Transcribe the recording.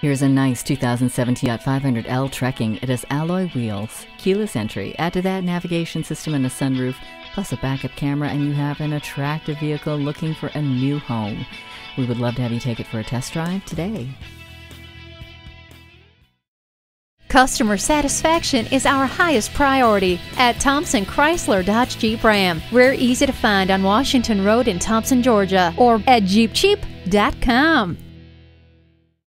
Here's a nice 2017 Fiat 500L Trekking. It has alloy wheels, keyless entry, add to that navigation system and a sunroof, plus a backup camera, and you have an attractive vehicle looking for a new home. We would love to have you take it for a test drive today. Customer satisfaction is our highest priority at Thomson Chrysler Dodge Jeep Ram. We're easy to find on Washington Road in Thomson, Georgia, or at jeepcheap.com.